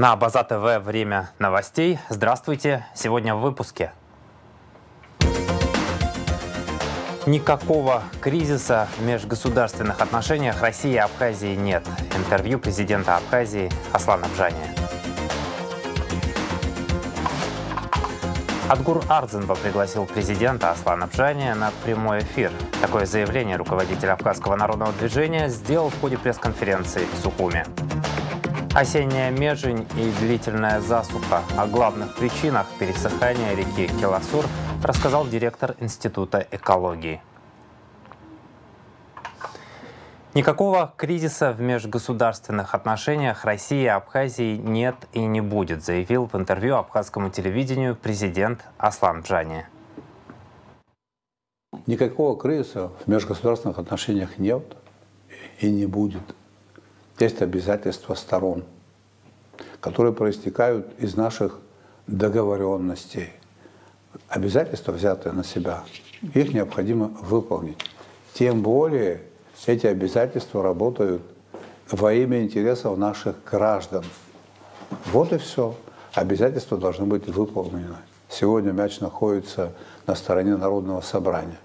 На База ТВ время новостей. Здравствуйте. Сегодня в выпуске. Никакого кризиса в межгосударственных отношениях России и Абхазии нет. Интервью президента Абхазии Аслана Бжания. Адгур Ардзенба пригласил президента Аслана Бжания на прямой эфир. Такое заявление руководитель Абхазского народного движения сделал в ходе пресс-конференции в Сухуме. Осенняя межень и длительная засуха. О главных причинах пересыхания реки Келасур рассказал директор Института экологии. Никакого кризиса в межгосударственных отношениях России и Абхазии нет и не будет, заявил в интервью абхазскому телевидению президент Аслан Джани. Никакого кризиса в межгосударственных отношениях нет и не будет. Есть обязательства сторон, которые проистекают из наших договоренностей. Обязательства, взятые на себя, их необходимо выполнить. Тем более эти обязательства работают во имя интересов наших граждан. Вот и все. Обязательства должны быть выполнены. Сегодня мяч находится на стороне Народного собрания.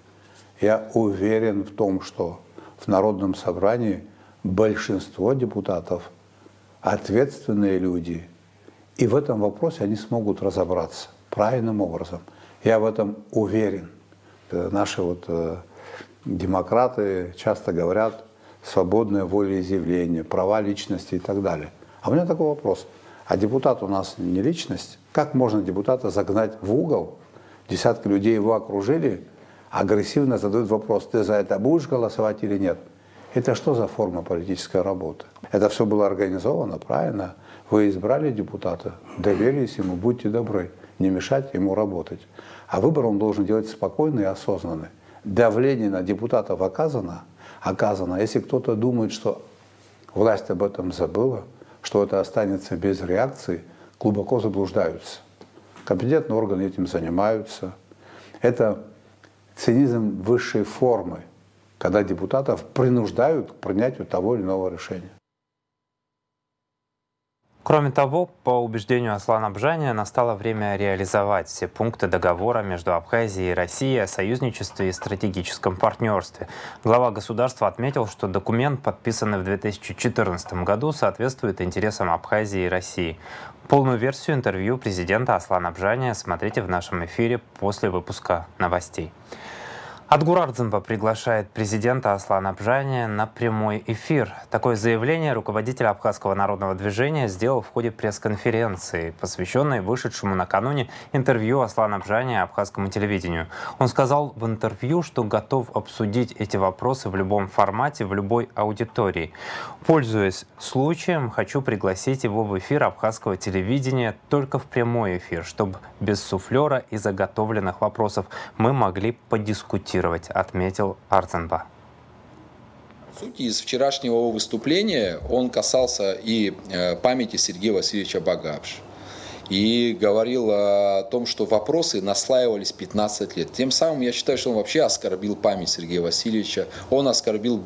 Я уверен в том, что в Народном собрании большинство депутатов ответственные люди. И в этом вопросе они смогут разобраться правильным образом. Я в этом уверен. Наши вот э, демократы часто говорят свободное волеизъявление, права личности и так далее. А у меня такой вопрос. А депутат у нас не личность? Как можно депутата загнать в угол? Десятки людей его окружили, агрессивно задают вопрос, ты за это будешь голосовать или нет? Это что за форма политической работы? Это все было организовано, правильно? Вы избрали депутата, доверились ему, будьте добры, не мешать ему работать. А выбор он должен делать спокойный и осознанный давление на депутатов оказано, оказано. Если кто-то думает, что власть об этом забыла, что это останется без реакции, глубоко заблуждаются. Компетентные органы этим занимаются. Это цинизм высшей формы, когда депутатов принуждают к принятию того или иного решения. Кроме того, по убеждению Аслана Бжания, настало время реализовать все пункты договора между Абхазией и Россией о союзничестве и стратегическом партнерстве. Глава государства отметил, что документ, подписанный в 2014 году, соответствует интересам Абхазии и России. Полную версию интервью президента Аслана Бжания смотрите в нашем эфире после выпуска новостей. Адгур Ардзенба приглашает президента Аслана Бжания на прямой эфир. Такое заявление руководитель Абхазского народного движения сделал в ходе пресс-конференции, посвященной вышедшему накануне интервью Аслана Бжания абхазскому телевидению. Он сказал в интервью, что готов обсудить эти вопросы в любом формате, в любой аудитории. Пользуясь случаем, хочу пригласить его в эфир абхазского телевидения только в прямой эфир, чтобы без суфлера и заготовленных вопросов мы могли подискутировать цитировать, отметил Арценба. Суть из вчерашнего выступления он касался и э, памяти Сергея Васильевича Багапш. И говорил о том, что вопросы наслаивались 15 лет. Тем самым я считаю, что он вообще оскорбил память Сергея Васильевича. Он оскорбил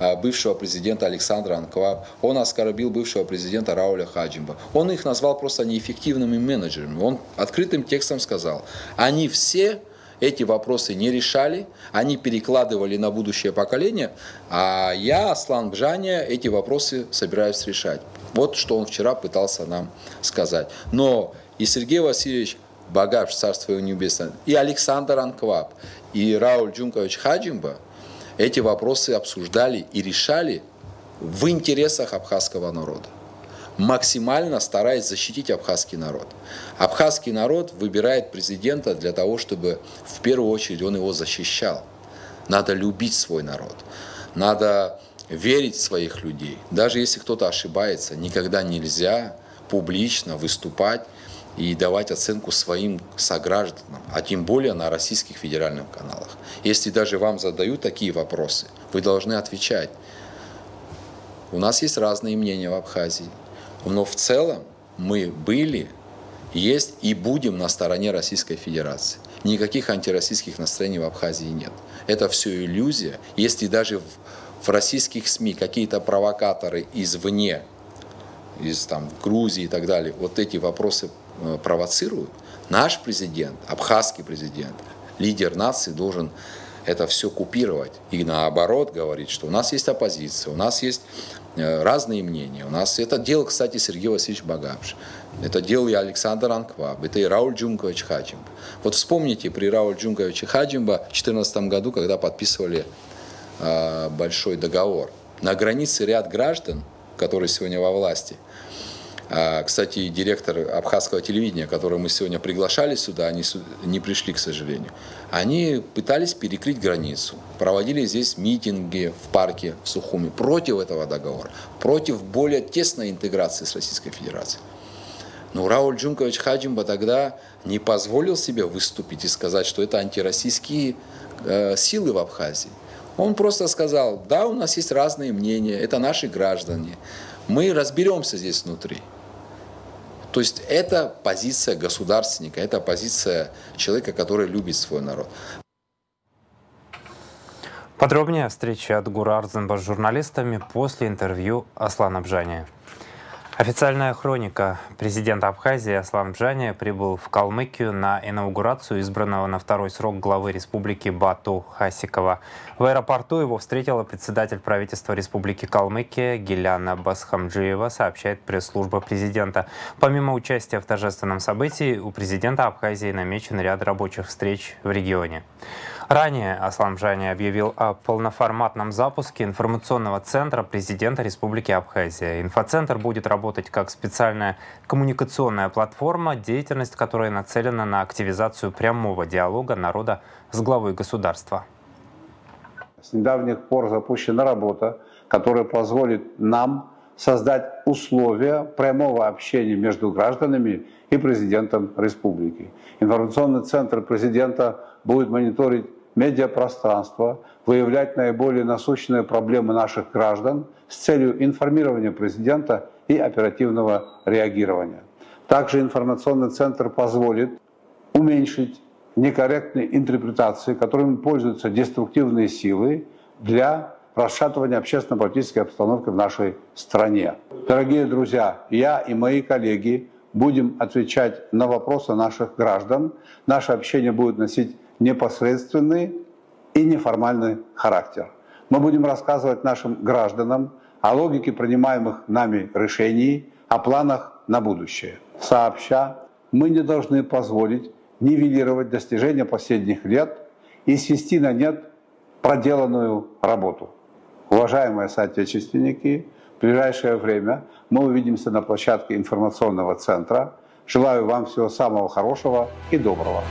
э, бывшего президента Александра Анква, он оскорбил бывшего президента Рауля Хаджимба. Он их назвал просто неэффективными менеджерами. Он открытым текстом сказал, они все эти вопросы не решали, они перекладывали на будущее поколение, а я, Аслан Бжаня, эти вопросы собираюсь решать. Вот что он вчера пытался нам сказать. Но и Сергей Васильевич Багаш, Царство его небесное, и Александр Анкваб, и Рауль Джункович Хаджимба эти вопросы обсуждали и решали в интересах абхазского народа максимально стараясь защитить абхазский народ. Абхазский народ выбирает президента для того, чтобы в первую очередь он его защищал. Надо любить свой народ. Надо верить в своих людей. Даже если кто-то ошибается, никогда нельзя публично выступать и давать оценку своим согражданам, а тем более на российских федеральных каналах. Если даже вам задают такие вопросы, вы должны отвечать. У нас есть разные мнения в Абхазии. Но в целом мы были, есть и будем на стороне Российской Федерации. Никаких антироссийских настроений в Абхазии нет. Это все иллюзия. Если даже в, в российских СМИ какие-то провокаторы извне из там, Грузии и так далее, вот эти вопросы э, провоцируют, наш президент, абхазский президент, лидер нации должен это все купировать. И наоборот говорить, что у нас есть оппозиция, у нас есть э, разные мнения. У нас это делал, кстати, Сергей Васильевич Багапш. Это делал и Александр Анкваб, это и Рауль Джункович Хаджимба. Вот вспомните при Рауль Джунковиче Хаджимба в 2014 году, когда подписывали э, большой договор. На границе ряд граждан, которые сегодня во власти – кстати, директор абхазского телевидения, которого мы сегодня приглашали сюда, они не пришли, к сожалению. Они пытались перекрыть границу, проводили здесь митинги в парке в Сухуми против этого договора, против более тесной интеграции с Российской Федерацией. Но Рауль Джункович Хаджимба тогда не позволил себе выступить и сказать, что это антироссийские э, силы в Абхазии. Он просто сказал, да, у нас есть разные мнения, это наши граждане, мы разберемся здесь внутри. То есть это позиция государственника, это позиция человека, который любит свой народ. Подробнее о встрече от Гура Арзенба с журналистами после интервью Аслана Бжания. Официальная хроника. Президента Абхазии Аслан Бжания прибыл в Калмыкию на инаугурацию избранного на второй срок главы республики Бату Хасикова. В аэропорту его встретила председатель правительства Республики Калмыкия Геляна Басхамджиева, сообщает пресс-служба президента. Помимо участия в торжественном событии, у президента Абхазии намечен ряд рабочих встреч в регионе. Ранее Аслан Жани объявил о полноформатном запуске информационного центра президента Республики Абхазия. Инфоцентр будет работать как специальная коммуникационная платформа, деятельность которой нацелена на активизацию прямого диалога народа с главой государства. С недавних пор запущена работа, которая позволит нам создать условия прямого общения между гражданами и президентом республики. Информационный центр президента будет мониторить медиапространство, выявлять наиболее насущные проблемы наших граждан с целью информирования президента и оперативного реагирования. Также информационный центр позволит уменьшить некорректные интерпретации, которыми пользуются деструктивные силы для расшатывания общественно-политической обстановки в нашей стране. Дорогие друзья, я и мои коллеги будем отвечать на вопросы наших граждан. Наше общение будет носить непосредственный и неформальный характер. Мы будем рассказывать нашим гражданам о логике принимаемых нами решений, о планах на будущее. Сообща, мы не должны позволить нивелировать достижения последних лет и свести на нет проделанную работу. Уважаемые соотечественники, в ближайшее время мы увидимся на площадке информационного центра. Желаю вам всего самого хорошего и доброго.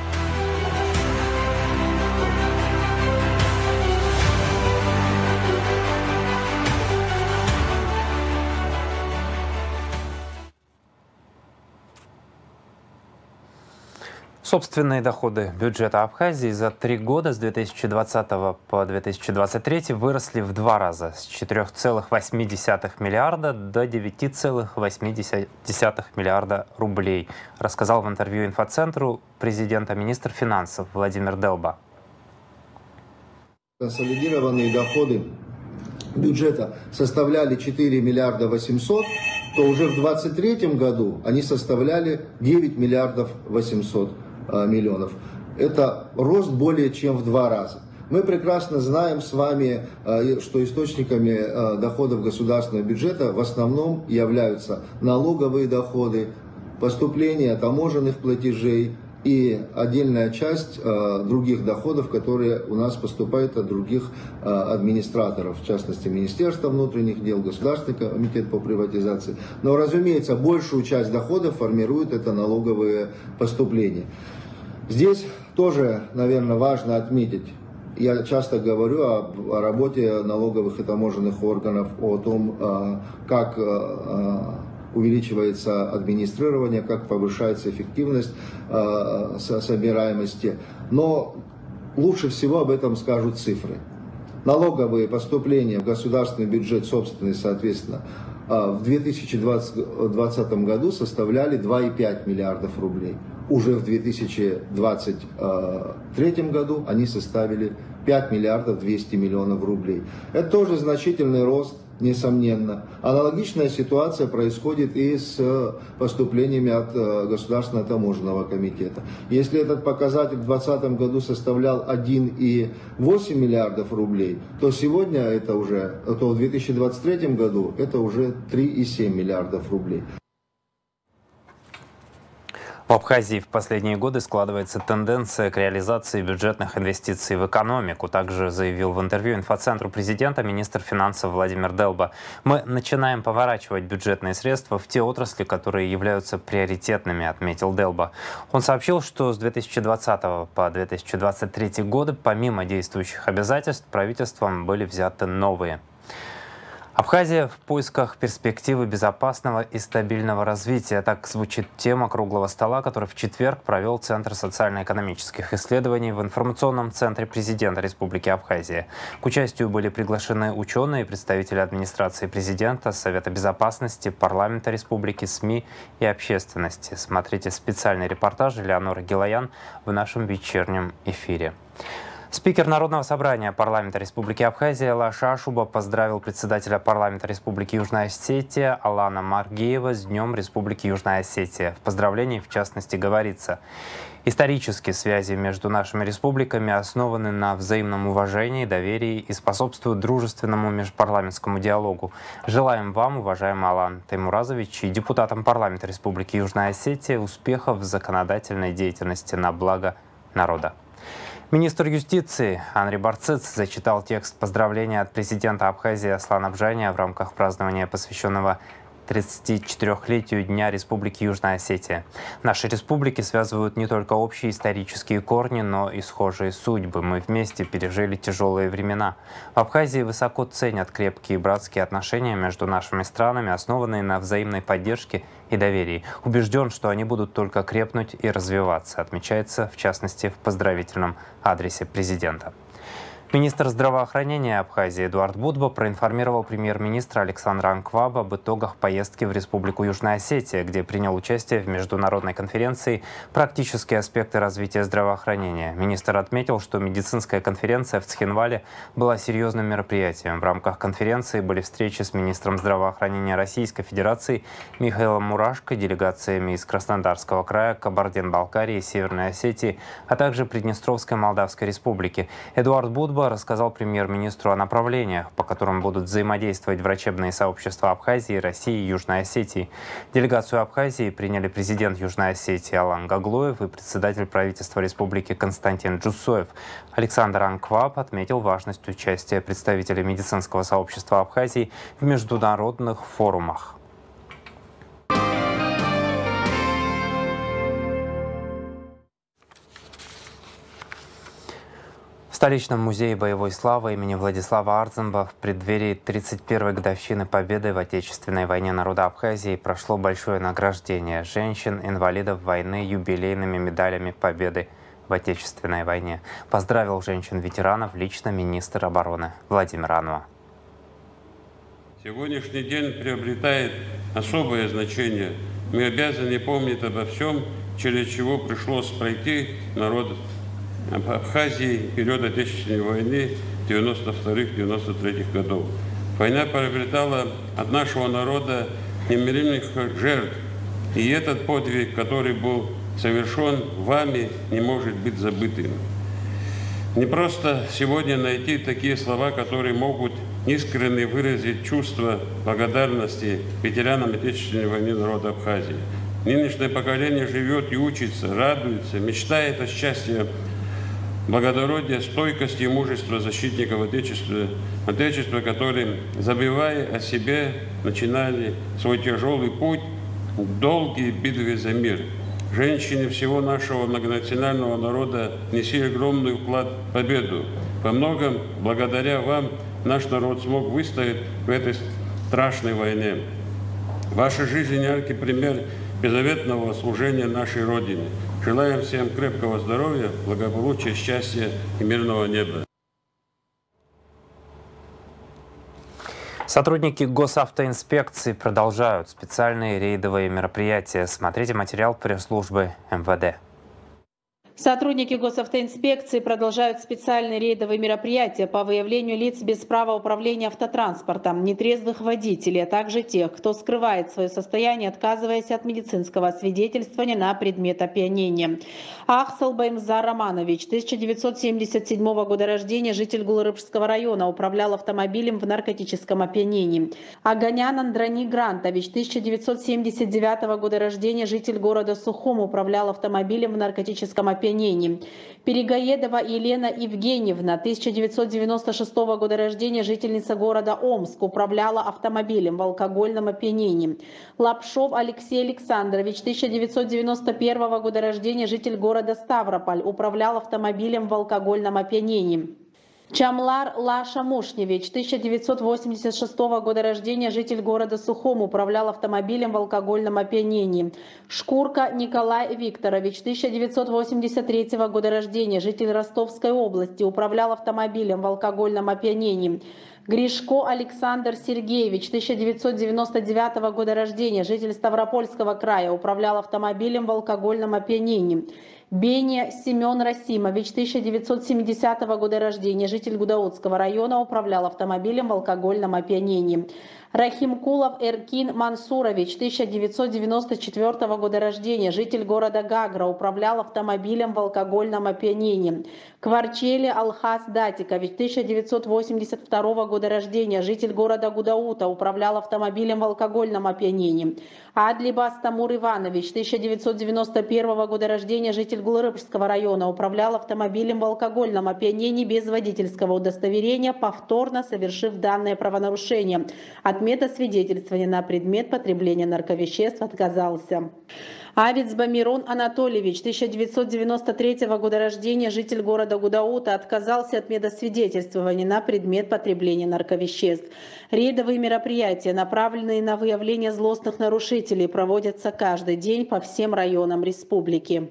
Собственные доходы бюджета Абхазии за три года с 2020 по 2023 выросли в два раза с 4,8 миллиарда до 9,8 миллиарда рублей, рассказал в интервью инфоцентру президента министр финансов Владимир Делба. Консолидированные доходы бюджета составляли 4 миллиарда 800, то уже в 2023 году они составляли 9 миллиардов 800 Э, миллионов. Это рост более чем в два раза. Мы прекрасно знаем с вами, э, что источниками э, доходов государственного бюджета в основном являются налоговые доходы, поступления таможенных платежей и отдельная часть других доходов, которые у нас поступают от других администраторов, в частности Министерства внутренних дел, Государственный комитет по приватизации. Но, разумеется, большую часть доходов формируют это налоговые поступления. Здесь тоже, наверное, важно отметить, я часто говорю о, о работе налоговых и таможенных органов, о том, а, как увеличивается администрирование, как повышается эффективность а, собираемости. Но лучше всего об этом скажут цифры. Налоговые поступления в государственный бюджет, собственный, соответственно, в 2020 году составляли 2,5 миллиардов рублей уже в 2023 году они составили 5 миллиардов 200 миллионов рублей. Это тоже значительный рост несомненно. Аналогичная ситуация происходит и с э, поступлениями от э, Государственного таможенного комитета. Если этот показатель в 2020 году составлял 1,8 миллиардов рублей, то сегодня это уже, то в 2023 году это уже 3,7 миллиардов рублей. В Абхазии в последние годы складывается тенденция к реализации бюджетных инвестиций в экономику. Также заявил в интервью инфоцентру президента министр финансов Владимир Делба. Мы начинаем поворачивать бюджетные средства в те отрасли, которые являются приоритетными, отметил Делба. Он сообщил, что с 2020 по 2023 годы, помимо действующих обязательств, правительством были взяты новые. Абхазия в поисках перспективы безопасного и стабильного развития. Так звучит тема круглого стола, который в четверг провел Центр социально-экономических исследований в информационном центре президента Республики Абхазия. К участию были приглашены ученые, представители администрации президента, Совета безопасности, парламента республики, СМИ и общественности. Смотрите специальный репортаж Леонора Гилаян в нашем вечернем эфире. Спикер Народного собрания парламента Республики Абхазия Лаша Шуба поздравил председателя парламента Республики Южная Осетия Алана Маргеева с Днем Республики Южная Осетия. В поздравлении, в частности, говорится, Исторические связи между нашими республиками основаны на взаимном уважении, доверии и способствуют дружественному межпарламентскому диалогу. Желаем вам, уважаемый Алан Таймуразович и депутатам парламента Республики Южная Осетия, успехов в законодательной деятельности на благо народа. Министр юстиции Андрей Барциц зачитал текст поздравления от президента Абхазии Аслана Бжания в рамках празднования, посвященного 34-летию Дня Республики Южная Осетия. Наши республики связывают не только общие исторические корни, но и схожие судьбы. Мы вместе пережили тяжелые времена. В Абхазии высоко ценят крепкие братские отношения между нашими странами, основанные на взаимной поддержке и доверии. Убежден, что они будут только крепнуть и развиваться, отмечается в частности в поздравительном адресе президента. Министр здравоохранения Абхазии Эдуард Будба проинформировал премьер-министра Александра Анкваба об итогах поездки в Республику Южная Осетия, где принял участие в международной конференции «Практические аспекты развития здравоохранения». Министр отметил, что медицинская конференция в Цхинвале была серьезным мероприятием. В рамках конференции были встречи с министром здравоохранения Российской Федерации Михаилом Мурашко, делегациями из Краснодарского края, Кабардин-Балкарии, Северной Осетии, а также Приднестровской Молдавской Республики. Эдуард Будба Кутба рассказал премьер-министру о направлениях, по которым будут взаимодействовать врачебные сообщества Абхазии, России и Южной Осетии. Делегацию Абхазии приняли президент Южной Осетии Алан Гаглоев и председатель правительства республики Константин Джусоев. Александр Анкваб отметил важность участия представителей медицинского сообщества Абхазии в международных форумах. Столичном музее боевой славы имени Владислава Арзамба в преддверии 31-й годовщины победы в Отечественной войне народа Абхазии прошло большое награждение женщин, инвалидов войны юбилейными медалями победы в Отечественной войне. Поздравил женщин-ветеранов лично министр обороны Владимир Анова. Сегодняшний день приобретает особое значение. Мы обязаны помнить обо всем, через чего пришлось пройти народ Абхазии период Отечественной войны 92-93 годов. Война приобретала от нашего народа немеренных жертв. И этот подвиг, который был совершен вами, не может быть забытым. Не просто сегодня найти такие слова, которые могут искренне выразить чувство благодарности ветеранам Отечественной войны народа Абхазии. Нынешнее поколение живет и учится, радуется, мечтает о счастье благородия, стойкости и мужества защитников Отечества, Отечества, которые, забивая о себе, начинали свой тяжелый путь, долгие битвы за мир. Женщины всего нашего многонационального народа несли огромный вклад в победу. Во многом, благодаря вам, наш народ смог выстоять в этой страшной войне. Ваша жизнь – яркий пример беззаветного служения нашей Родине – Желаем всем крепкого здоровья, благополучия, счастья и мирного неба. Сотрудники госавтоинспекции продолжают специальные рейдовые мероприятия. Смотрите материал пресс-службы МВД. Сотрудники госавтоинспекции продолжают специальные рейдовые мероприятия по выявлению лиц без права управления автотранспортом, нетрезвых водителей, а также тех, кто скрывает свое состояние, отказываясь от медицинского свидетельствования на предмет опьянения. Ахсал Баймзар Романович, 1977 года рождения, житель Гулрыбского района, управлял автомобилем в наркотическом опьянении. Аганян Андрани Грантович, 1979 года рождения, житель города Сухом, управлял автомобилем в наркотическом опьянении опьянении. Перегоедова Елена Евгеньевна, 1996 года рождения, жительница города Омск, управляла автомобилем в алкогольном опьянении. Лапшов Алексей Александрович, 1991 года рождения, житель города Ставрополь, управлял автомобилем в алкогольном опьянении. Чамлар Лаша Мушневич, 1986 года рождения, житель города Сухом, управлял автомобилем в алкогольном опьянении. Шкурка Николай Викторович, 1983 года рождения, житель Ростовской области, управлял автомобилем в алкогольном опьянении. Гришко Александр Сергеевич, 1999 года рождения, житель Ставропольского края, управлял автомобилем в алкогольном опьянении. Беня Семен Расимович, 1970 года рождения, житель Гудаутского района, управлял автомобилем в алкогольном опьянении. Рахимкулов Эркин Мансурович, 1994 года рождения, житель города Гагра, управлял автомобилем в алкогольном опьянении. Кварчели Алхас Датикович, 1982 года рождения, житель города Гудаута, управлял автомобилем в алкогольном опьянении. Адлибас Тамур Иванович, 1991 года рождения, житель Гулрыбского района, управлял автомобилем в алкогольном опьянении без водительского удостоверения, повторно совершив данное правонарушение. От медосвидетельствования на предмет потребления нарковеществ отказался. Авиц Бамирон Анатольевич, 1993 года рождения, житель города Гудаута, отказался от медосвидетельствования на предмет потребления нарковеществ. Рейдовые мероприятия, направленные на выявление злостных нарушителей, проводятся каждый день по всем районам республики.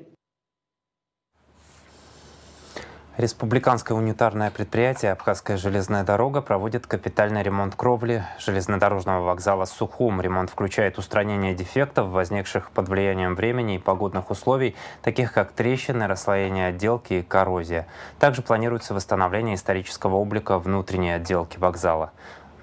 Республиканское унитарное предприятие «Абхазская железная дорога» проводит капитальный ремонт кровли железнодорожного вокзала «Сухум». Ремонт включает устранение дефектов, возникших под влиянием времени и погодных условий, таких как трещины, расслоение отделки и коррозия. Также планируется восстановление исторического облика внутренней отделки вокзала.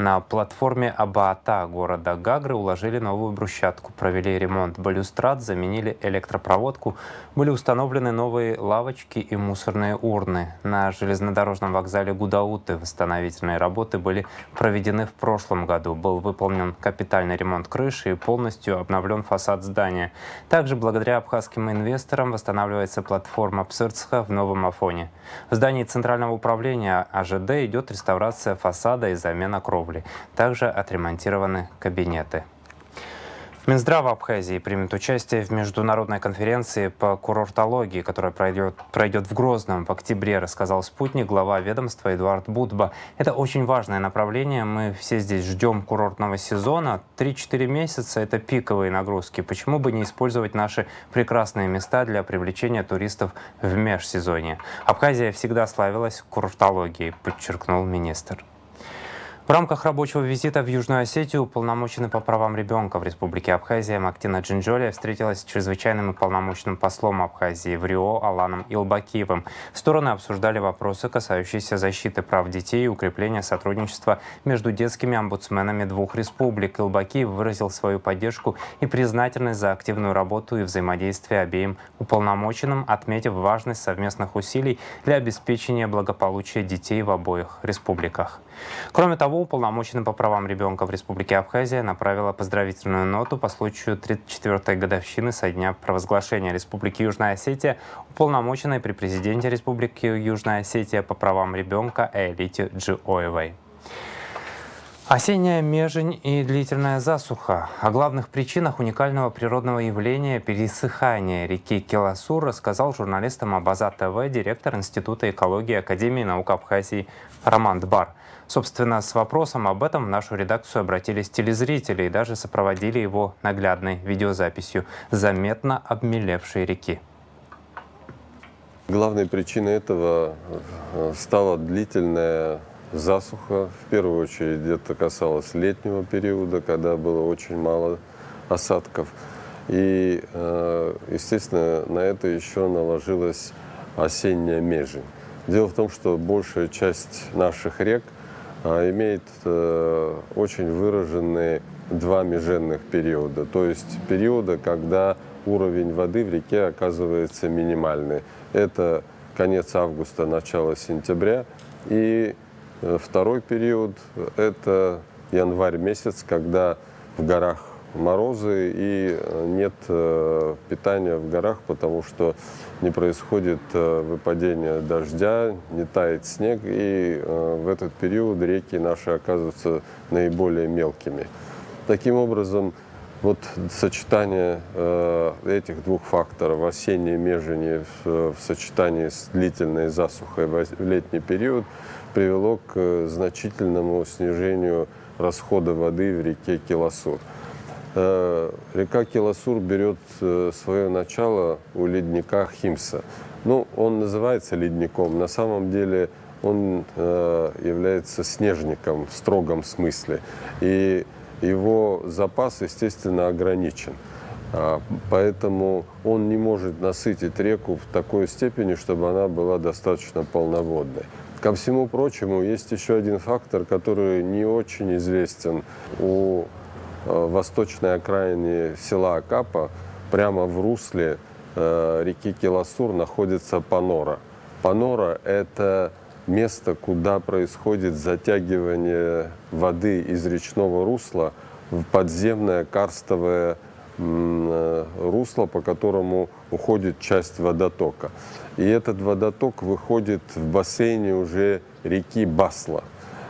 На платформе Абаата города Гагры уложили новую брусчатку, провели ремонт балюстрад, заменили электропроводку, были установлены новые лавочки и мусорные урны. На железнодорожном вокзале Гудауты восстановительные работы были проведены в прошлом году. Был выполнен капитальный ремонт крыши и полностью обновлен фасад здания. Также благодаря абхазским инвесторам восстанавливается платформа Псырцха в новом Афоне. В здании Центрального управления АЖД идет реставрация фасада и замена кровли торговли. Также отремонтированы кабинеты. Минздрав Абхазии примет участие в международной конференции по курортологии, которая пройдет, пройдет в Грозном в октябре, рассказал спутник, глава ведомства Эдуард Будба. Это очень важное направление. Мы все здесь ждем курортного сезона. 3-4 месяца – это пиковые нагрузки. Почему бы не использовать наши прекрасные места для привлечения туристов в межсезонье? Абхазия всегда славилась курортологией, подчеркнул министр. В рамках рабочего визита в Южную Осетию уполномоченный по правам ребенка в Республике Абхазия Мактина Джинджолия встретилась с чрезвычайным уполномоченным послом Абхазии в Рио Аланом Илбакиевым. Стороны обсуждали вопросы, касающиеся защиты прав детей и укрепления сотрудничества между детскими омбудсменами двух республик. Илбакиев выразил свою поддержку и признательность за активную работу и взаимодействие обеим уполномоченным, отметив важность совместных усилий для обеспечения благополучия детей в обоих республиках. Кроме того, уполномоченный по правам ребенка в Республике Абхазия направила поздравительную ноту по случаю 34-й годовщины со дня провозглашения Республики Южная Осетия, уполномоченной при президенте Республики Южная Осетия по правам ребенка Элите Джиоевой. Осенняя межень и длительная засуха. О главных причинах уникального природного явления пересыхания реки Келасур рассказал журналистам Абаза ТВ директор Института экологии Академии наук Абхазии Роман Дбар. Собственно, с вопросом об этом в нашу редакцию обратились телезрители и даже сопроводили его наглядной видеозаписью заметно обмелевшей реки. Главной причиной этого э, стала длительная засуха. В первую очередь это касалось летнего периода, когда было очень мало осадков. И, э, естественно, на это еще наложилась осенняя межень. Дело в том, что большая часть наших рек имеет э, очень выраженные два меженных периода. То есть периода, когда уровень воды в реке оказывается минимальный. Это конец августа, начало сентября. И э, второй период – это январь месяц, когда в горах морозы и э, нет э, питания в горах, потому что не происходит выпадение дождя, не тает снег, и в этот период реки наши оказываются наиболее мелкими. Таким образом, вот сочетание э, этих двух факторов, осеннее межение в, сочетании с длительной засухой в летний период, привело к э, значительному снижению расхода воды в реке Килосур. Э, река Килосур берет э, свое начало у ледника Химса. Ну, он называется ледником. На самом деле он э, является снежником в строгом смысле. И его запас, естественно, ограничен. А, поэтому он не может насытить реку в такой степени, чтобы она была достаточно полноводной. Ко всему прочему, есть еще один фактор, который не очень известен. У восточной окраине села Акапа, прямо в русле э, реки Киласур, находится Панора. Панора – это место, куда происходит затягивание воды из речного русла в подземное карстовое э, русло, по которому уходит часть водотока. И этот водоток выходит в бассейне уже реки Басла.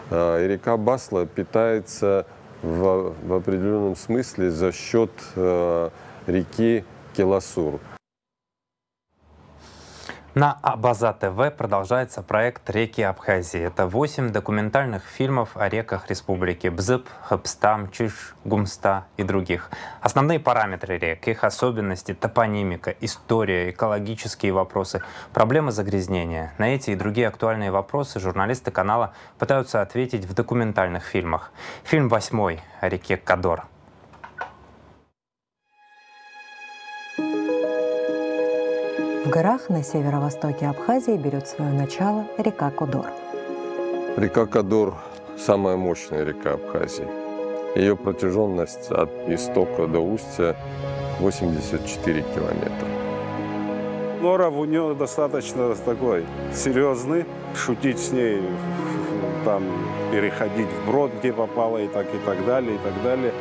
Э, и река Басла питается в, в определенном смысле за счет э, реки Келасур. На Абаза ТВ продолжается проект «Реки Абхазии». Это восемь документальных фильмов о реках республики Бзып, Хабстам, Чиш, Гумста и других. Основные параметры рек, их особенности, топонимика, история, экологические вопросы, проблемы загрязнения. На эти и другие актуальные вопросы журналисты канала пытаются ответить в документальных фильмах. Фильм восьмой о реке Кадор – горах на северо-востоке Абхазии берет свое начало река Кодор. Река Кадор – самая мощная река Абхазии. Ее протяженность от истока до устья 84 километра. Норов у нее достаточно такой серьезный. Шутить с ней, там, переходить в брод, где попало, и так, и так далее, и так далее,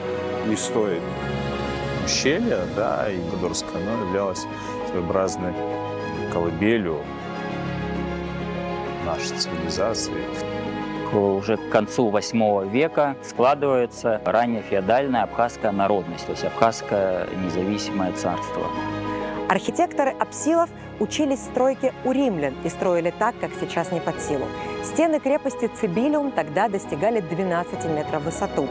не стоит. Ущелье, да, и Кадорское, оно являлось своеобразной колыбелью нашей цивилизации. Уже к концу VIII века складывается ранее феодальная абхазская народность, то есть абхазское независимое царство. Архитекторы Апсилов учились стройке у римлян и строили так, как сейчас не под силу. Стены крепости Цибилиум тогда достигали 12 метров в высоту.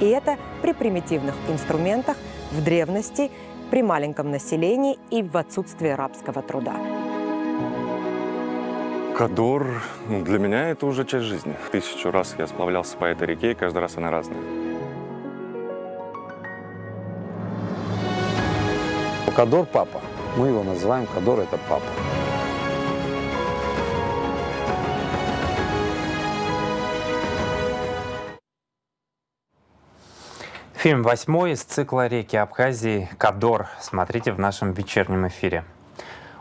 И это при примитивных инструментах в древности при маленьком населении и в отсутствии рабского труда. Кадор, ну, для меня это уже часть жизни. Тысячу раз я сплавлялся по этой реке, и каждый раз она разная. Кадор – папа. Мы его называем Кадор – это папа. Фильм «Восьмой» из цикла «Реки Абхазии» «Кадор». Смотрите в нашем вечернем эфире.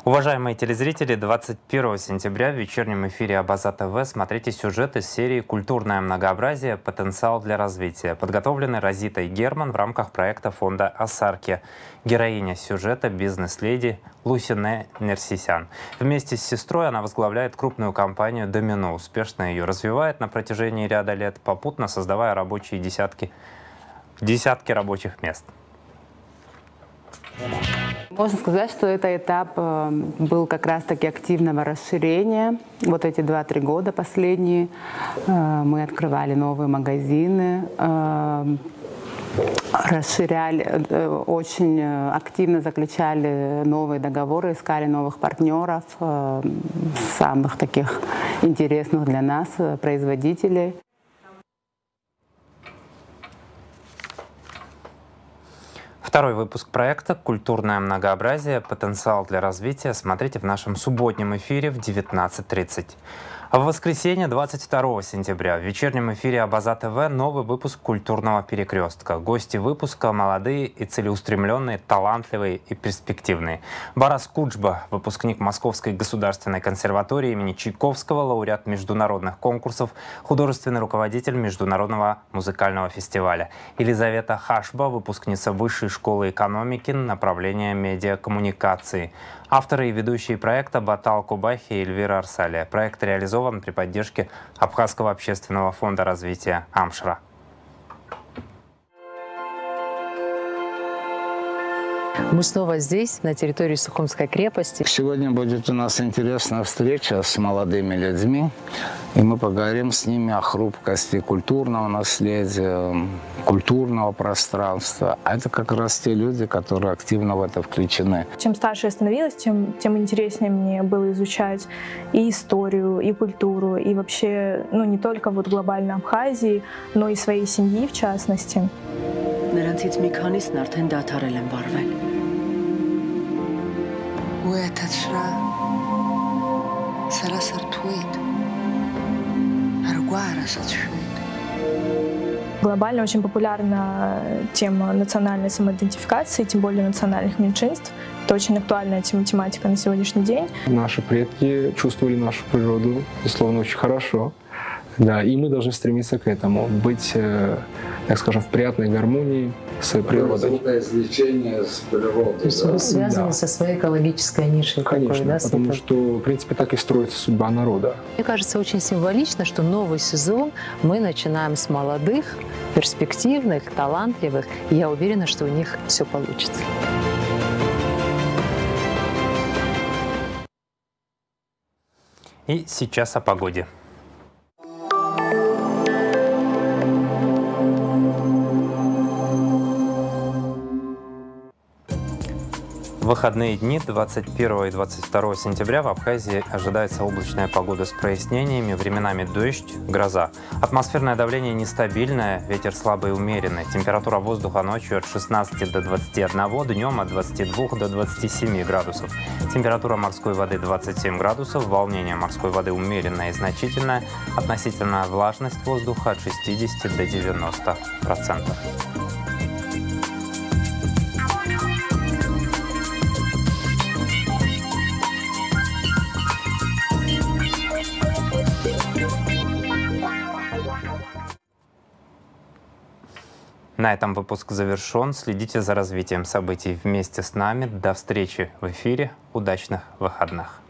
Уважаемые телезрители, 21 сентября в вечернем эфире Абаза ТВ смотрите сюжет из серии «Культурное многообразие. Потенциал для развития», подготовленный Розитой Герман в рамках проекта фонда «Асарки». Героиня сюжета – бизнес-леди Лусине Нерсисян. Вместе с сестрой она возглавляет крупную компанию «Домино», успешно ее развивает на протяжении ряда лет, попутно создавая рабочие десятки десятки рабочих мест. Можно сказать, что это этап э, был как раз-таки активного расширения. Вот эти два-три года последние э, мы открывали новые магазины, э, расширяли, очень активно заключали новые договоры, искали новых партнеров, самых таких интересных для нас производителей. Второй выпуск проекта «Культурное многообразие. Потенциал для развития» смотрите в нашем субботнем эфире в 19.30. А в воскресенье 22 сентября в вечернем эфире Абаза ТВ новый выпуск «Культурного перекрестка». Гости выпуска молодые и целеустремленные, талантливые и перспективные. Барас Куджба, выпускник Московской государственной консерватории имени Чайковского, лауреат международных конкурсов, художественный руководитель Международного музыкального фестиваля. Елизавета Хашба, выпускница Высшей школы экономики, направления медиакоммуникации. Авторы и ведущие проекта Батал Кубахи и Эльвира Арсалия. Проект реализован при поддержке Абхазского общественного фонда развития «Амшра». Мы снова здесь, на территории Сухумской крепости. Сегодня будет у нас интересная встреча с молодыми людьми, и мы поговорим с ними о хрупкости культурного наследия, культурного пространства. А это как раз те люди, которые активно в это включены. Чем старше я становилась, тем, тем интереснее мне было изучать и историю, и культуру, и вообще, ну, не только вот глобально Абхазии, но и своей семьи в частности. Նրանցից մի քանիսն արդեն դադարել են վարվել։ уятацәра сара сарҭәуеит, аргәаара сацәшәоит. Глобально очень популярна тема национальной самоидентификации, тем более национальных меньшинств. Это очень актуальная тема, тематика на сегодняшний день. Наши предки чувствовали нашу природу, условно, очень хорошо. Да, и мы должны стремиться к этому, быть, э, так скажем, в приятной гармонии с природой. Звукоизвлечение с природой. То есть да? вы связаны Да. со своей экологической нишей Конечно, такой, да? потому этой- что, в принципе, так и строится судьба народа. Мне кажется, очень символично, что новый сезон мы начинаем с молодых, перспективных, талантливых. И я уверена, что у них все получится. И сейчас о погоде. В выходные дни 21 и 22 сентября в Абхазии ожидается облачная погода с прояснениями, временами дождь, гроза. Атмосферное давление нестабильное, ветер слабый и умеренный. Температура воздуха ночью от 16 до 21, днем от 22 до 27 градусов. Температура морской воды 27 градусов, волнение морской воды умеренное и значительное, относительная влажность воздуха от 60 до 90 процентов. На этом выпуск завершен. Следите за развитием событий вместе с нами. До встречи в эфире. Удачных выходных.